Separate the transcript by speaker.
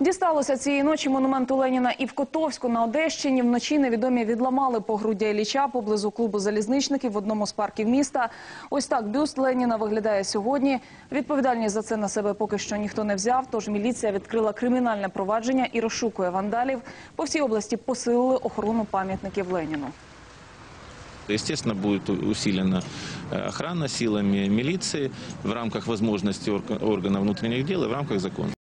Speaker 1: Дісталося цієї ночі монументу Леніна і в Котовську на Одещині. Вночі невідомі відламали погруддя Ілліча поблизу клубу залізничників в одному з парків міста. Ось так бюст Леніна виглядає сьогодні. Відповідальність за це на себе поки що ніхто не взяв. Тож міліція відкрила кримінальне провадження і розшукує вандалів. По всій області посилили охорону пам'ятників Леніну.
Speaker 2: Естественно, будет усилена э, охрана силами милиции в рамках возможностей органов внутренних дел и в рамках закона.